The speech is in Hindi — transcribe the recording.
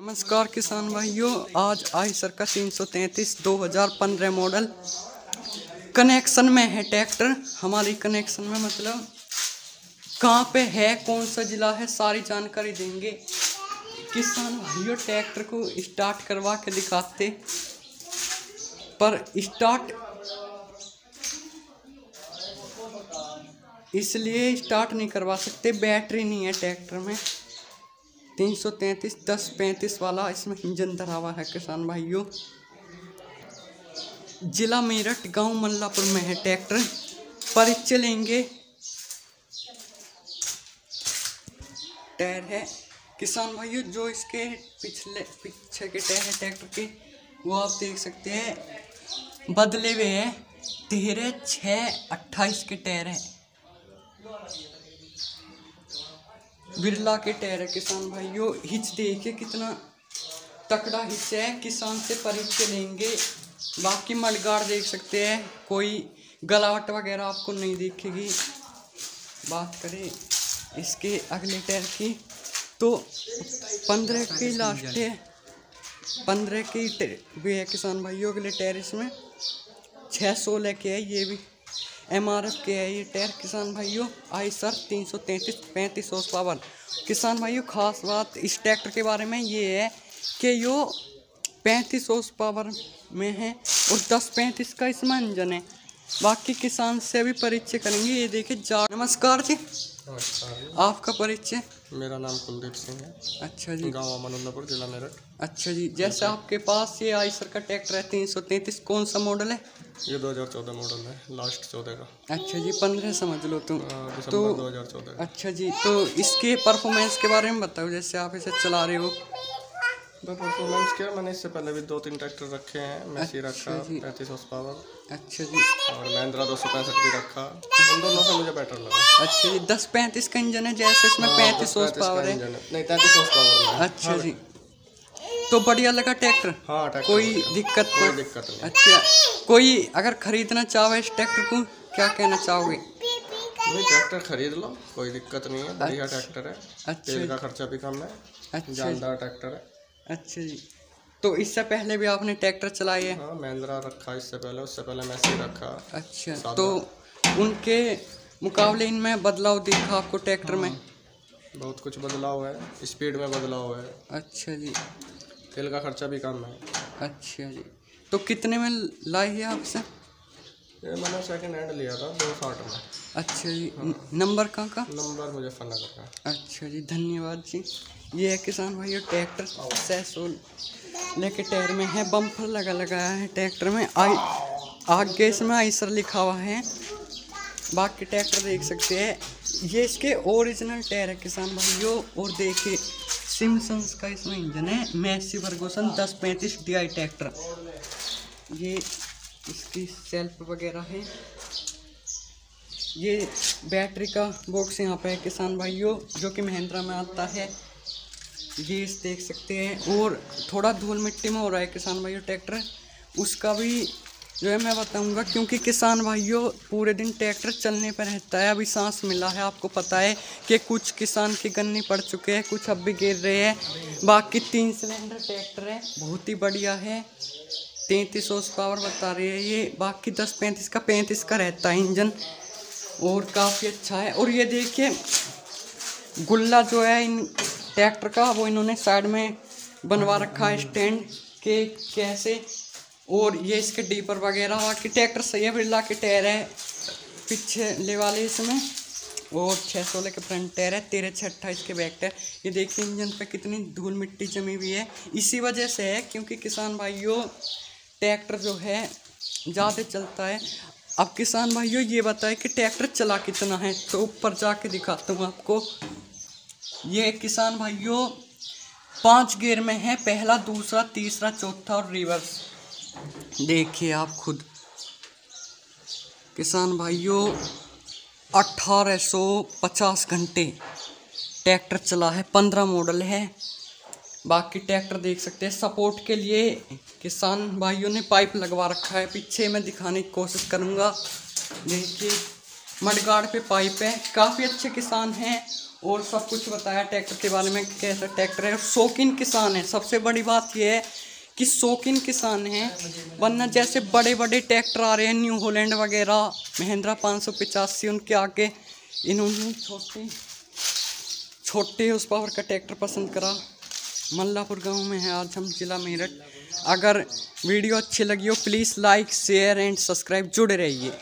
नमस्कार किसान भाइयों, आज आयसर का तीन सौ तैंतीस, दो हज़ार पंद्रह मॉडल। कनेक्शन में है ट्रैक्टर। हमारी कनेक्शन में मतलब कहाँ पे है, कौन सा जिला है, सारी जानकारी देंगे। किसान भाइयों, ट्रैक्टर को स्टार्ट करवा के दिखाते। पर स्टार्ट इसलिए स्टार्ट नहीं करवा सकते, बैटरी नहीं है ट्रैक्टर में। तीन सौ तैंतीस, दस पैंतीस वाला इसमें इंजन धरा हुआ है किसान भाइयों। जिला मेरठ, गाँव मल्लापुर में है ट्रैक्टर। परिचय लेंगे। टायर है। किसान भाइयों, जो इसके पिछले, पीछे के टायर है ट्रैक्टर के, वो आप देख सकते हैं। बदले हुए हैं। तेरह छः अट्ठाईस के टायर है। बिरला के टायर है किसान भाइयों। हिच देखिए कितना तकड़ा हिच है। किसान से परिचय लेंगे। बाकी मडगाड़ देख सकते हैं। कोई गलावट वगैरह आपको नहीं दिखेगी। बात करें इसके अगले टैर की तो पंद्रह की लास्ट है। पंद्रह की भी है किसान भाइयों अगले टायर इसमें। छः सोलह के है ये भी। एम आर एफ़ के आई ये टायर किसान भाइयों, आई सर तीन सौ तैंतीस, पैंतीस सौ पावर किसान भाइयों, खास बात इस ट्रैक्टर के बारे में ये है कि यो पैंतीस सौ पावर में है और दस पैंतीस का इसमें इंजन है। बाकी किसान से भी परिचय करेंगे। ये देखिए, जा नमस्कार जी। आपका परिचय? मेरा नाम कुलदीप सिंह है। अच्छा जी। गाँव अमनपुर जिला मेरठ। अच्छा जी जैसे आपके पास ये आइसर का ट्रैक्टर है तीन सौ तैतीस कौन सा मॉडल है? ये 2014 मॉडल है लास्ट चौदह का। अच्छा जी पंद्रह समझ लो तुम। तो दो तो 2014 अच्छा जी तो इसके परफॉर्मेंस के बारे में बताओ जैसे आप इसे चला रहे हो। मैं परफॉर्मेंस किया मैंने इससे पहले भी दो तीन ट्रैक्टर रखे हैं मैसी रखा अच्छा जी। पैंतीस हॉर्स पावर अच्छा जी। और महिंद्रा दो सौ पैंसठ भी रखा। उन दोनों से मुझे बेटर लगा। अच्छा जी दस पैंतीस का इंजन है जैसे इसमें हाँ, पैंतीस हॉर्स पावर है। नहीं तैंतीस हॉर्स पावर अच्छा जी। तो बढ़िया लगा ट्रैक्टर हाँ ट्रैक्टर कोई दिक्कत कोई तो दिक्कत नहीं। अच्छा कोई अगर खरीदना चाहो इस ट्रैक्टर को क्या कहना चाहोगे? भाई ट्रैक्टर खरीद लो कोई दिक्कत नहीं है। बढ़िया ट्रैक्टर है। अच्छा तेल का खर्चा भी कम है। अच्छा जानदार ट्रैक्टर है। अच्छा जी। तो इससे पहले भी आपने ट्रैक्टर चलाई है? हाँ महिंद्रा रखा इससे पहले उससे पहले मैसी रखा। अच्छा तो उनके मुकाबले इनमें बदलाव दिखा आपको ट्रैक्टर में? बहुत कुछ बदलाव है स्पीड में बदलाव है। अच्छा जी। तेल का खर्चा भी कम है। अच्छा जी। तो कितने में लाई है आपसे ये मैंने सेकंड हैंड लिया था दो साठ में। अच्छा जी। न- नंबर कहाँ का? नंबर मुजफ्फरनगर का। अच्छा जी धन्यवाद जी। ये है किसान भाइयों, ट्रैक्टर सैसोल लेके टायर में है, बम्पर लगा लगाया है ट्रैक्टर में। आई, आगे इसमें आइसर लिखा हुआ है। बाकी ट्रैक्टर देख सकते हैं। ये इसके ओरिजिनल टायर है किसान भाइयों, और देखिए सिमसन्स का इसमें इंजन है। मैसी वर्गोसन दस पैंतीस डी आई ट्रैक्टर। ये इसकी सेल्फ वगैरह है। ये बैटरी का बॉक्स यहाँ पे है किसान भाइयों, जो कि महिंद्रा में आता है। ये इस देख सकते हैं, और थोड़ा धूल मिट्टी में हो रहा है किसान भाइयों, ट्रैक्टर। उसका भी जो है मैं बताऊँगा, क्योंकि किसान भाइयों, पूरे दिन ट्रैक्टर चलने पर रहता है। अभी सांस मिला है, आपको पता है कि कुछ किसान के गन्ने पड़ चुके हैं, कुछ अब भी गिर रहे हैं। बाकी तीन सिलेंडर ट्रैक्टर है, बहुत ही बढ़िया है। तैंतीस हॉर्स पावर बता रही है ये, बाकी दस पैंतीस का पैंतीस का रहता है इंजन, और काफ़ी अच्छा है। और ये देखिए, गुल्ला जो है इन ट्रैक्टर का वो इन्होंने साइड में बनवा रखा है स्टैंड के कैसे, और ये इसके डीपर वगैरह बाकी ट्रैक्टर सही है बिरला के टायर है पीछे ले वाले इसमें, और छः सोलह के फ्रंट टायर है तेरह छः अट्ठाईस के बैक टायर। ये देखिए इंजन पे कितनी धूल मिट्टी जमी हुई है। इसी वजह से है क्योंकि किसान भाइयों, ट्रैक्टर जो है, ज़्यादा चलता है। अब किसान भाइयों, ये बताए कि ट्रैक्टर चला कितना है? तो ऊपर जाके दिखाता हूँ आपको। ये किसान भाइयों, पाँच गियर में है, पहला, दूसरा, तीसरा, चौथा और रिवर्स। देखिए आप खुद। किसान भाइयों अट्ठारह सौ पचास घंटे ट्रैक्टर चला है, पंद्रह मॉडल है। बाकी ट्रैक्टर देख सकते हैं, सपोर्ट के लिए किसान भाइयों ने पाइप लगवा रखा है। पीछे मैं दिखाने की कोशिश करूँगा। देखिए, मडगाड़ पे पाइप है। काफ़ी अच्छे किसान हैं और सब कुछ बताया ट्रैक्टर के बारे में कैसा ट्रैक्टर है। शौकीन किसान है। सबसे बड़ी बात यह है कि शौकीन किसान है, वरना जैसे बड़े बड़े ट्रैक्टर आ रहे हैं, न्यू होलैंड वगैरह, महिंद्रा पाँच सौ पचासी, उनके आगे इन्होंने छोटे छोटे उस पावर का ट्रैक्टर पसंद करा। मल्लापुर गाँव में है, आज हम जिला मेरठ। अगर वीडियो अच्छी लगी हो please like share and subscribe जुड़े रहिए।